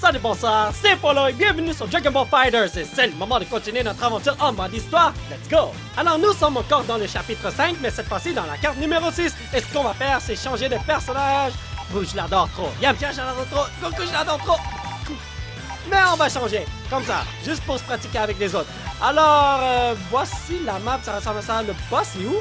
Salut, bonsoir, c'est Polo et bienvenue sur Dragon Ball Fighters et c'est le moment de continuer notre aventure en mode histoire. Let's go! Alors nous sommes encore dans le chapitre 5, mais cette fois-ci dans la carte numéro 6. Et ce qu'on va faire, c'est changer de personnage. Ouh, je l'adore trop. Yamcha, je l'adore trop. Goku, je l'adore trop. Mais on va changer, comme ça, juste pour se pratiquer avec les autres. Alors, euh, voici la map, ça ressemble à ça. Le boss est où?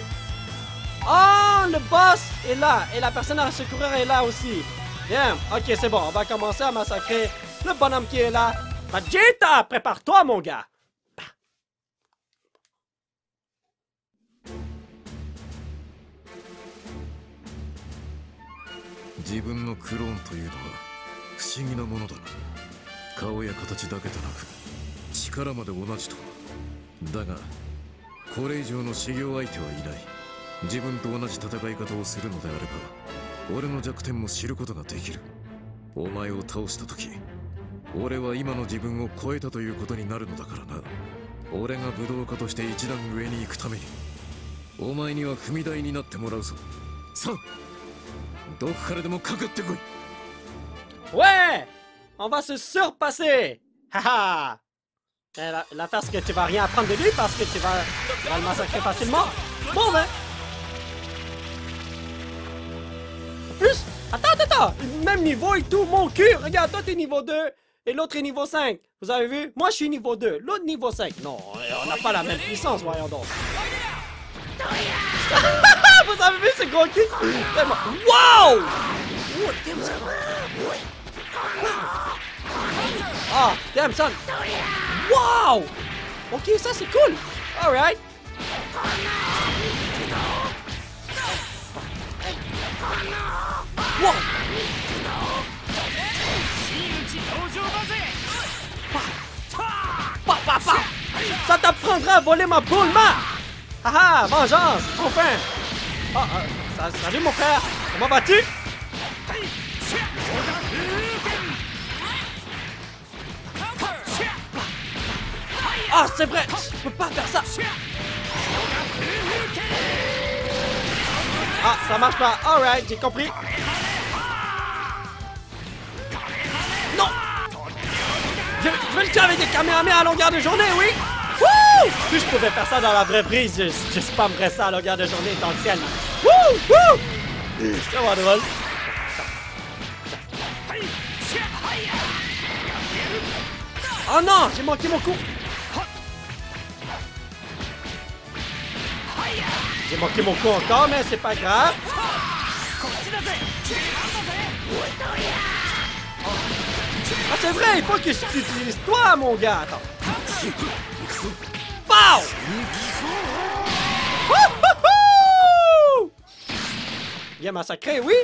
Oh, le boss est là. Et la personne à secourir est là aussi. Bien, ok, c'est bon. On va commencer à massacrer le bonhomme qui est là. Vegeta, prépare-toi, mon gars. 自分のクローンというのは不思議なものだな顔や形だけでなく力まで同じとはだがこれ以上の修行相手はいない自分と同じ戦い方をするのであれば俺の弱点も知ることができるお前を倒した時俺は今の自分を超えたということになるのだからな俺が武道家として一段上に行くためにお前には踏み台になってもらうぞさあどこからでもかかってこい Ouais! On va se surpasser! Haha! Eh, la- L'affaire, c'est que tu vas rien apprendre de lui parce que tu vas, tu vas le massacrer facilement. Bon, ben! En plus, attends, attends, attends! Même niveau et tout, mon cul! Regarde, toi, t'es niveau 2 et l'autre est niveau 5. Vous avez vu? Moi, je suis niveau 2, l'autre niveau 5. Non, on n'a pas la même puissance, voyons donc. Vous avez vu ce gros kick? Wow! Oh, Ah, damn son! Wow! Ok, ça c'est cool! Alright! Wow! Ça t'apprendra à voler ma boule, ma! Haha, vengeance! Enfin! Ah, ah, salut mon frère! Comment vas-tu? Ah, c'est vrai! Je peux pas faire ça! Ah, ça marche pas. Alright, j'ai compris. Non! Je, je vais le tuer avec des kamehameha à longueur de journée, oui! Si je pouvais faire ça dans la vraie prise, je, je spammerais ça à longueur de journée dans le ciel. Wouh! Wouh! C'est vraiment drôle. Oh non! J'ai manqué mon coup! J'ai manqué mon coup encore, mais c'est pas grave. Ah, c'est vrai, il faut que je t'utilise toi, mon gars. Attends. Pow! Bien massacré, oui?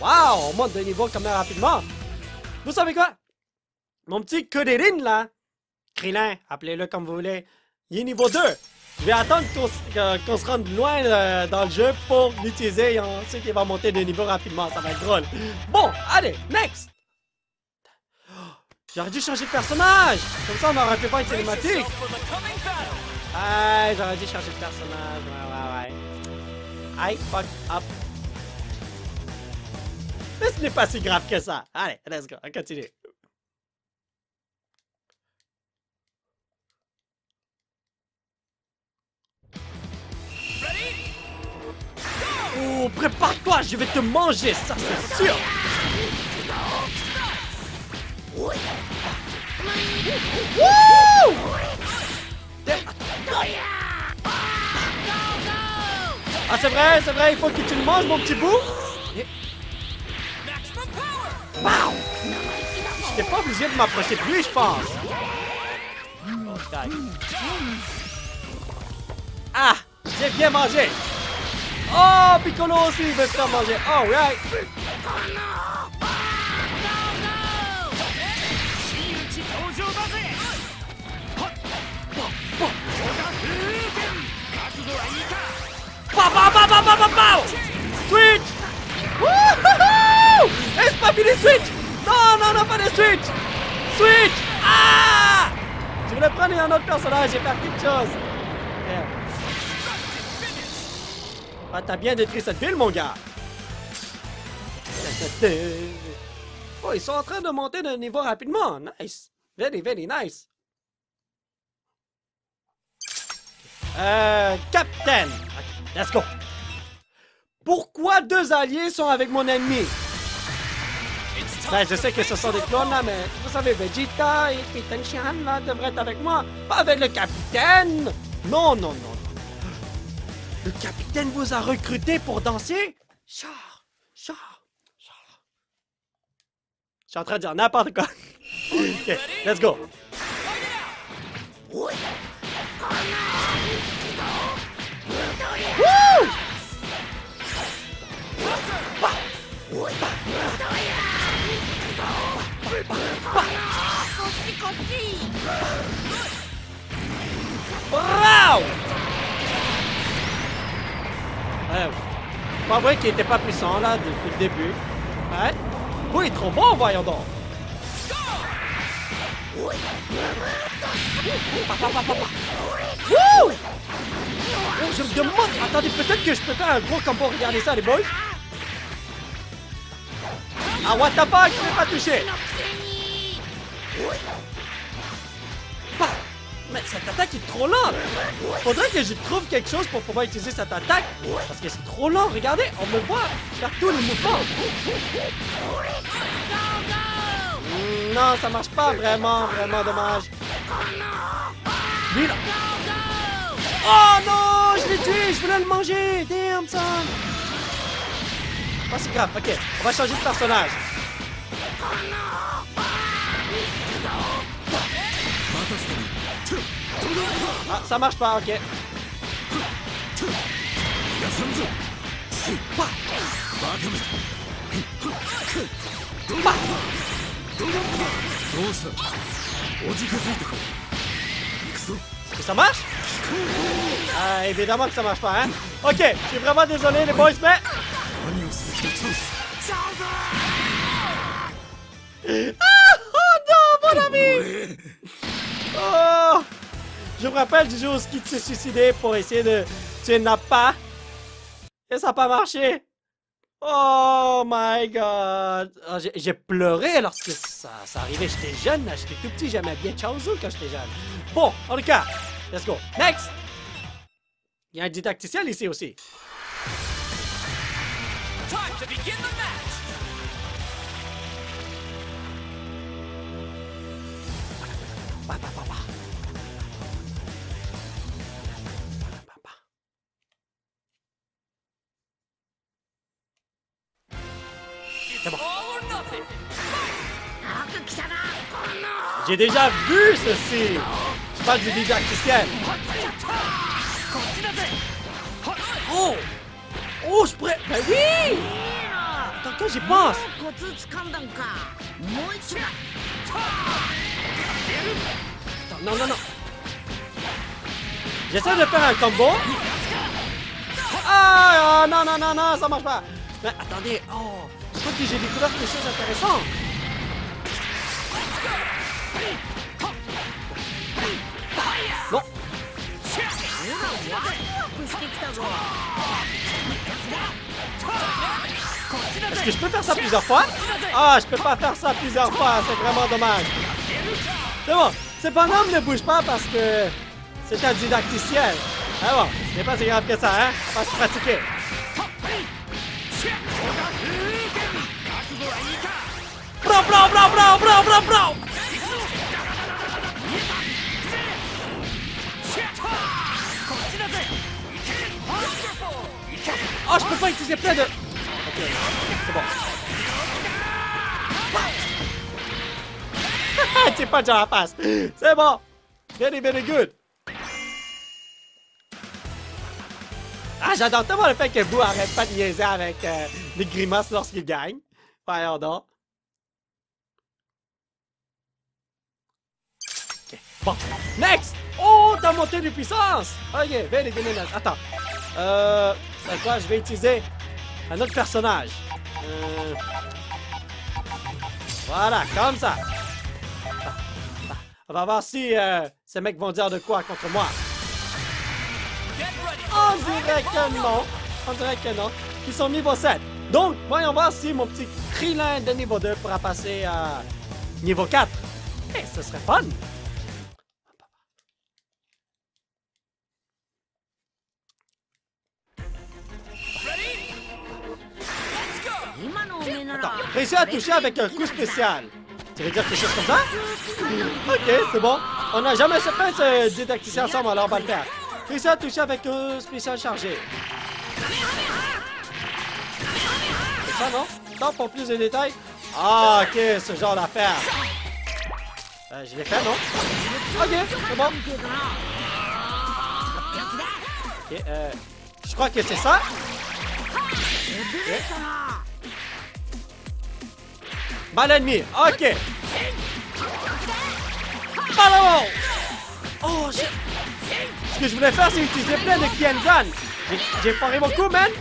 Wow, on monte de niveau quand même rapidement. Vous savez quoi? Mon petit Kudirin, là, Krillin, appelez-le comme vous voulez, il est niveau 2. Je vais attendre qu'on se rende loin euh, dans le jeu pour l'utiliser et ensuite il va monter de niveau rapidement, ça va être drôle. Bon, allez, next! J'aurais dû changer de personnage! Comme ça on aurait pu voir une cinématique! Ouais, j'aurais dû changer de personnage, ouais, ouais, ouais. I fuck up. Mais ce n'est pas si grave que ça. Allez, let's go, on continue. Oh, prépare-toi, je vais te manger, ça c'est sûr. Ah, c'est vrai, c'est vrai, il faut que tu le manges, mon petit bout. Wow! J'étais pas obligé de m'approcher de lui, je pense. Ah! J'ai bien mangé! Oh, Piccolo aussi il veut se faire manger. Alright! Pa, pa, pa, pa, pa, pa, pa! Switch! C'est pas fini, Switch! Non, non, non, pas de Switch! Switch! Ah! Je voulais prendre un autre personnage et faire quelque chose. Merde. Ah, t'as bien détruit cette ville, mon gars. Oh, ils sont en train de monter de niveau rapidement. Nice. Very, very nice. Euh, Captain. Let's go. Pourquoi deux alliés sont avec mon ennemi? Ben, je sais que ce sont des clones là, mais vous savez, Vegeta et Pitanshan là devraient être avec moi, pas avec le capitaine! Non, non, non, non. Le capitaine vous a recruté pour danser? Char, char, char. Je suis en train de dire n'importe quoi. ok, let's go. Wow! Ouais, pas vrai qu'il était pas puissant là depuis le début. Ouais. Oui, est trop bon, voyons donc. Wouh! Oh, je me demande. Attendez, peut-être que je peux faire un gros combo. Regardez ça, les boys. Ah, what the fuck? Je vais pas toucher. Bah, mais cette attaque est trop lente. Faudrait que je trouve quelque chose pour pouvoir utiliser cette attaque. Parce que c'est trop lent. Regardez, on me voit faire tous les mouvements. Hmm, non, ça marche pas vraiment, vraiment dommage. Lui. Oh non, je l'ai tué, je voulais le manger. Damn, son. Pas si grave. Ok, on va changer de personnage. Ah, ça marche pas, ok. Ça marche? Ah, évidemment que ça marche pas, hein? Ok, je suis vraiment désolé, les boys, mais... Ah! Oh non, mon ami! Oh! Je me rappelle du jour où Skid s'est suicidé pour essayer de tuer Nappa. Et ça n'a pas marché. Oh my god. Oh, j'ai- pleuré lorsque ça, ça arrivait. J'étais jeune. J'étais tout petit. J'aimais bien Chaozu quand j'étais jeune. Bon, en tout cas, let's go. Next! Il y a un didacticien ici aussi. Time to begin the match! J'ai déjà vu ceci! Je parle du didacticien. Oh! Oh, je pourrais... Ben oui! Attends, j'y pense... Non, non, non. J'essaie de faire un combo. Ah, ah, non, non, non, non, ça marche pas. Mais attendez, oh, je crois que j'ai découvert quelque chose d'intéressant. Bon est-ce que je peux faire ça plusieurs fois? Ah, je peux pas faire ça plusieurs fois, c'est vraiment dommage. C'est bon, cependant, ne bouge pas parce que c'est un didacticien. Ah bon, ce n'est pas si grave que ça, hein? On va se pratiquer. Bro, bro, bro, bro! Oh, je peux pas utiliser plein de... C'est bon. T'es pas déjà la face. C'est bon. Very, very good. Ah, j'adore tellement le fait que vous arrête pas de niaiser avec euh, des grimaces lorsqu'il gagne. Voyons donc. Ok, bon. Next! Oh, t'as monté de puissance! Ok, very, very nice. Attends. Euh, c'est quoi? Je vais utiliser? Un autre personnage. Euh, Voilà, comme ça. On va voir si euh, ces mecs vont dire de quoi contre moi. On dirait que non. On dirait que non. Ils sont niveau 7. Donc, voyons voir si mon petit Krillin de niveau 2 pourra passer à niveau 4. Et ce serait fun! réussi à toucher avec un coup spécial. Tu veux dire quelque chose comme ça? Ok, c'est bon. On n'a jamais fait ce didacticien ensemble, alors on va le faire. Réussi à toucher avec un spécial chargé. C'est ça, non? Non, pour plus de détails. Ah, ok, ce genre d'affaire. Euh, je l'ai fait, non? Ok, c'est bon. Ok, euh, je crois que c'est ça. Balle ennemie. OK. Oh. Ce que je voulais faire, c'est utiliser plein de Kienzan. J'ai paré mon coup, man.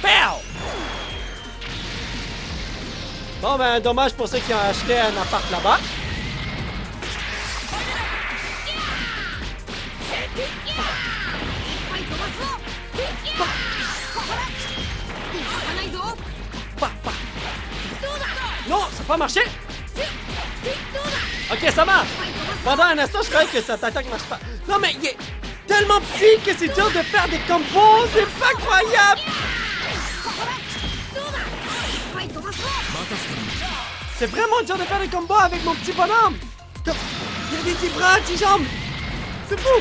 Pow! Bon, ben, dommage pour ceux qui ont acheté un appart là-bas. Bah, bah, bah. Non, ça n'a pas marché! Ok, ça marche! Pendant un instant, je croyais que cette attaque marche pas. Non, mais il est tellement petit que c'est dur de faire des combos! C'est pas croyable! C'est vraiment dur de faire des combos avec mon petit bonhomme! Il y a des petits bras, des jambes! C'est fou!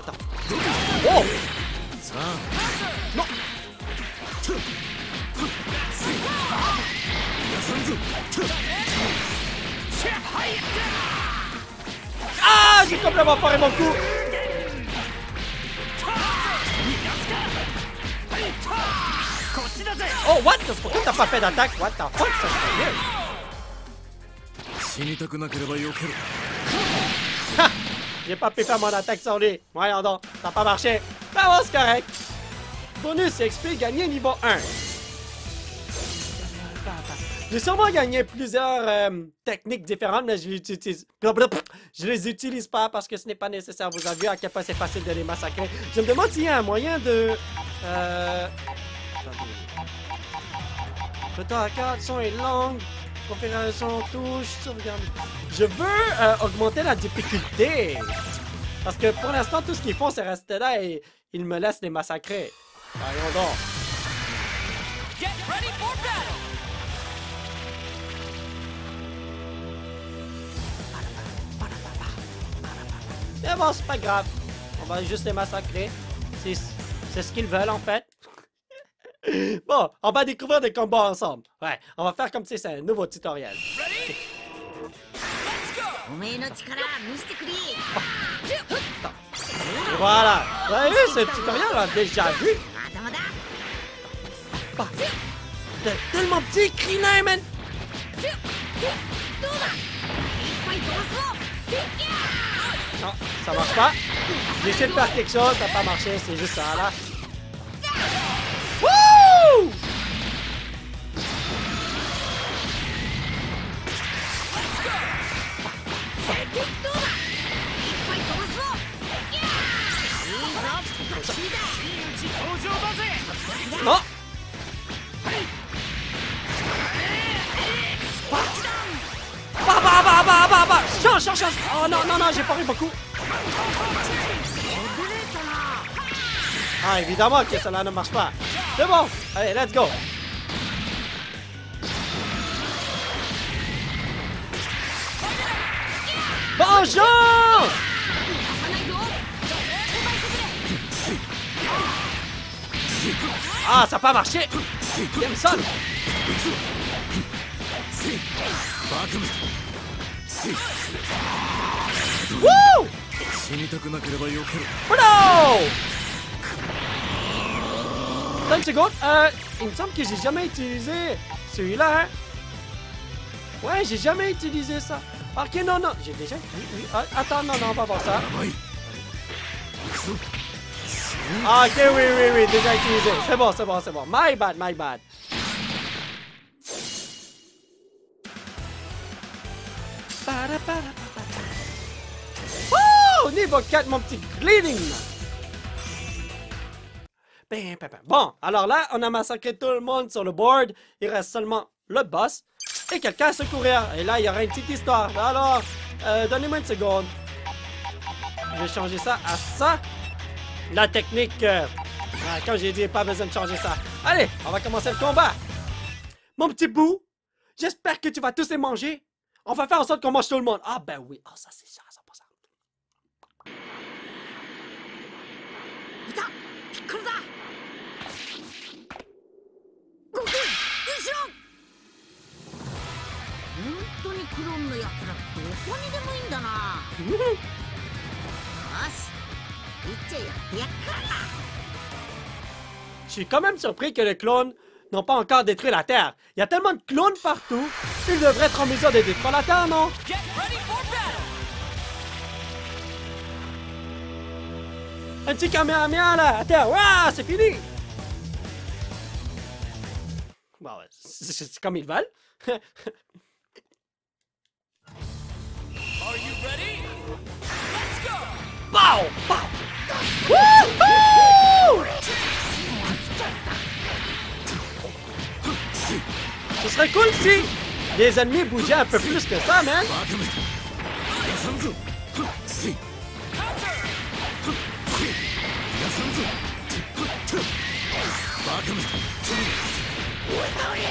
Attends. Oh! Non! Ah J'ai complètement paré mon coup. Oh, what Pourquoi t'as pas fait d'attaque? What the fuck? Ça serait mieux J'ai pas pu faire mon attaque sur lui. Voyons donc, ça n'a pas marché. Bah c'est correct. Bonus XP gagné niveau 1 j'ai sûrement gagné plusieurs euh, techniques différentes, mais je les utilise. Je les utilise pas parce que ce n'est pas nécessaire. Vous avez vu à quel point c'est facile de les massacrer. Je me demande s'il y a un moyen de. Euh. À 4, son est longue. Configuration touche, sauvegarde. Je veux euh, augmenter la difficulté. Parce que pour l'instant, tout ce qu'ils font, c'est rester là et ils me laissent les massacrer. Voyons donc. Get ready for battle! Mais bon, c'est pas grave. On va juste les massacrer. C'est ce qu'ils veulent, en fait. bon, on va découvrir des combats ensemble. Ouais, on va faire comme si c'est un nouveau tutoriel. Let's go! Voilà! Vous avez vu, ce tutoriel, on l'a déjà vu! T'es tellement petit, Krina, man! Non, ça marche pas. J'ai essayé de faire quelque chose, ça n'a pas marché, c'est juste ça, là. Ah, évidemment que cela ne marche pas. C'est bon! Allez, let's go! Vengeance! Ah, ça n'a pas marché! Jameson! Woo! Bravo Attends une seconde, il me semble que j'ai jamais utilisé celui-là, hein. Ouais, j'ai jamais utilisé ça. Ok, non, non, j'ai déjà... Oui, ah, attends, non, non, on va voir ça. Ah, ok, oui, oui, oui, déjà utilisé. C'est bon, c'est bon, c'est bon. My bad, my bad. Ba. Niveau 4, mon petit Bleeding! Ben, ben, ben. Bon, alors là, on a massacré tout le monde sur le board. Il reste seulement le boss et quelqu'un à secourir. Et là, il y aura une petite histoire. Alors, euh, donnez-moi une seconde. Je vais changer ça à ça. La technique. euh, ah, comme j'ai dit, pas besoin de changer ça. Allez, on va commencer le combat. Mon petit bout, j'espère que tu vas tous les manger. On va faire en sorte qu'on mange tout le monde. Ah ben oui, ah ça c'est ça, Je suis quand même surpris que les clones n'ont pas encore détruit la Terre. Il y a tellement de clones partout, ils devraient être en mesure de détruire la Terre, non? Un petit Kamehameha là, à terre, Ouah, c'est fini! C'est comme ils veulent. Ce serait cool si les ennemis bougeaient un peu plus que ça, man!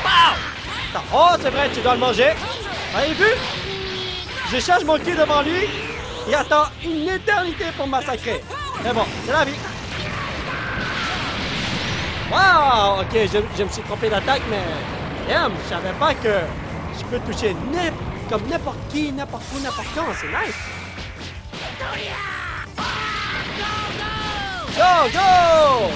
Ah, oh, c'est vrai, tu dois le manger! Avez-vous? J'échange mon cul devant lui il attend une éternité pour massacrer. Mais bon, c'est la vie. Wow! Ok, je, me suis trompé d'attaque, mais... Damn, je savais pas que je peux toucher comme n'importe qui, n'importe où, n'importe quand. C'est nice. Go, go!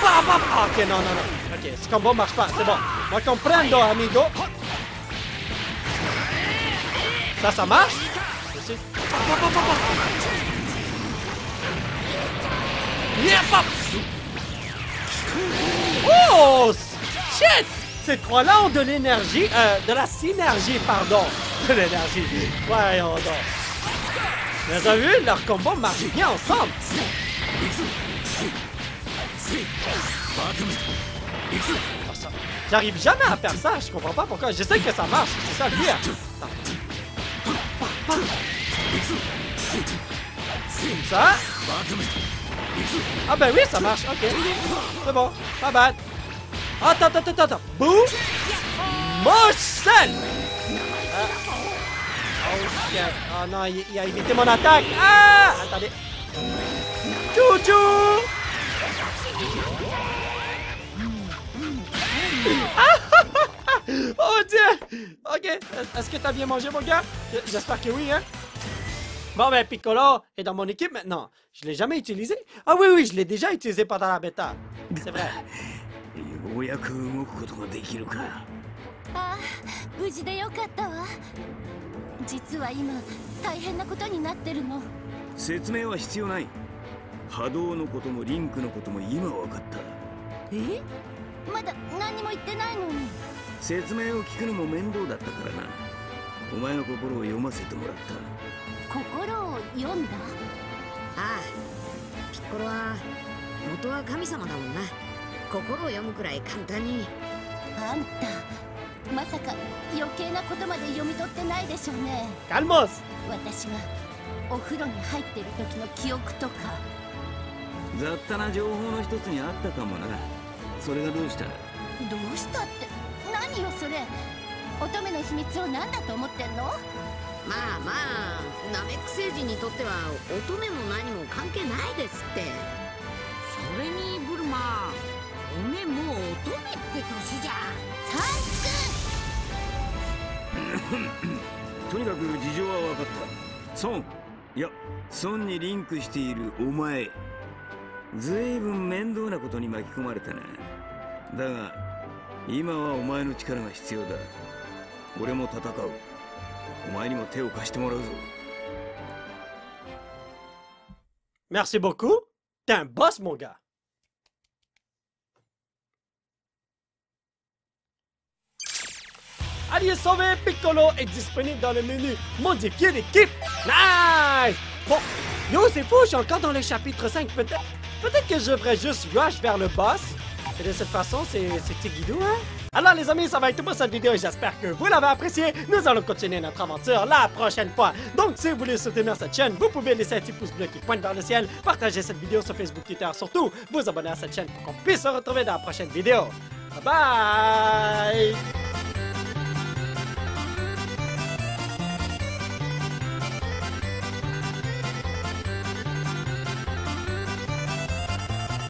Bah, bah, bah. Ok, non, non, non. Ok, ce combo marche pas, c'est bon. Moi comprendo, amigo. Ça, ça marche? Je sais. Oh Shit Ces trois-là ont de l'énergie, euh, de la synergie, pardon. De l'énergie. Voyons donc. Vous avez vu, leur combo marche bien ensemble. J'arrive jamais à faire ça, je comprends pas pourquoi. Je sais que ça marche, c'est ça le pire. Ça. Ah bah oui, ça marche. Ok. C'est bon. Pas bad. Attends, attends, attends, attends. Boum. Marcel ah. Oh shit. Oh non, il, a évité mon attaque. Ah Attendez. Tchou Oh dieu Ok, est-ce que t'as bien mangé mon gars? J'espère que oui, hein? Bon ben Piccolo est dans mon équipe maintenant. Je l'ai jamais utilisé. Ah oui oui, je l'ai déjà utilisé pendant la bêta. C'est vrai. ようやく動くことができるかああ無事でよかったわ実は今大変なことになってるの説明は必要ない波動のこともリンクのことも今分かったえまだ何にも言ってないのに説明を聞くのも面倒だったからなお前の心を読ませてもらった。心を読んだ？ああピッコロは元は神様だもんな。心を読むくらい簡単に。あんたまさか余計なことまで読み取ってないでしょうね。Calmos! 私がお風呂に入ってる時の記憶とか。雑多な情報の一つにあったかもな。それがどうした？どうしたって何よそれ乙女の秘密を何だと思ってんの？まあまあナメック星人にとっては乙女も何も関係ないですって。それにブルマおめえもう乙女って年じゃ。サとにかく事情は分かった。孫。いや孫にリンクしているお前。ずいぶん面倒なことに巻き込まれたな。だが今はお前の力が必要だ 俺も戦うお前にも手を貸してもらうぞ Merci beaucoup. T'es un boss, mon gars. Allié sauvé, Piccolo est disponible dans le menu modifié d'équipe. Nice! Bon, Yo, c'est fou, je suis encore dans le chapitre 5. Peut-être peut-être que je devrais juste rush vers le boss. Et de cette façon, c'est c'est Guidou, hein? Alors les amis, ça va être tout pour cette vidéo et j'espère que vous l'avez apprécié. Nous allons continuer notre aventure la prochaine fois. Donc si vous voulez soutenir cette chaîne, vous pouvez laisser un petit pouce bleu qui pointe vers le ciel, partager cette vidéo sur Facebook, Twitter, surtout vous abonner à cette chaîne pour qu'on puisse se retrouver dans la prochaine vidéo. Bye bye!